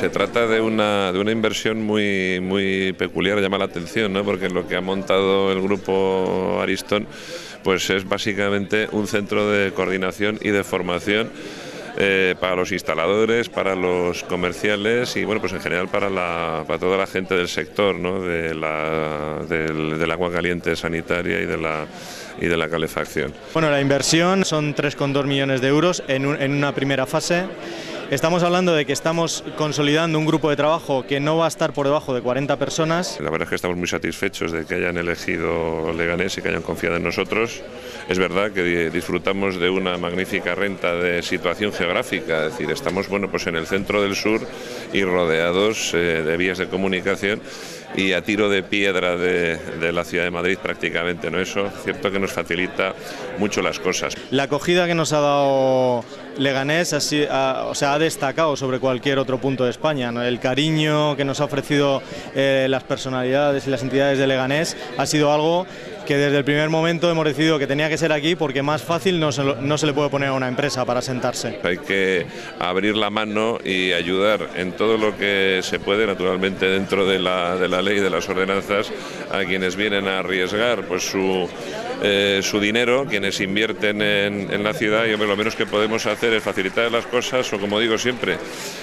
Se trata de una, de una inversión muy, muy peculiar, llama la atención, ¿no? porque lo que ha montado el grupo Ariston pues es básicamente un centro de coordinación y de formación eh, para los instaladores, para los comerciales y bueno, pues en general para, la, para toda la gente del sector, ¿no? de la, del, del agua caliente sanitaria y de la y de la calefacción. Bueno, la inversión son 3,2 millones de euros en, un, en una primera fase. Estamos hablando de que estamos consolidando un grupo de trabajo que no va a estar por debajo de 40 personas. La verdad es que estamos muy satisfechos de que hayan elegido Leganés y que hayan confiado en nosotros. Es verdad que disfrutamos de una magnífica renta de situación geográfica, es decir, estamos bueno, pues en el centro del sur y rodeados eh, de vías de comunicación y a tiro de piedra de, la ciudad de Madrid prácticamente, ¿no? Eso es cierto que nos facilita mucho las cosas. La acogida que nos ha dado Leganés ha, o sea, ha destacado sobre cualquier otro punto de España. El cariño que nos ha ofrecido eh, las personalidades y las entidades de Leganés ha sido algo desde el primer momento hemos decidido que tenía que ser aquí porque más fácil no se, no se, le puede poner a una empresa para sentarse. Hay que abrir la mano y ayudar en todo lo que se puede, naturalmente dentro de la, de la ley de las ordenanzas, a quienes vienen a arriesgar pues, su, eh, su dinero, quienes invierten en, en la ciudad y lo menos que podemos hacer es facilitar las cosas o como digo siempre,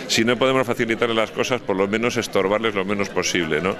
si no podemos facilitar las cosas, por lo menos estorbarles lo menos posible. ¿no?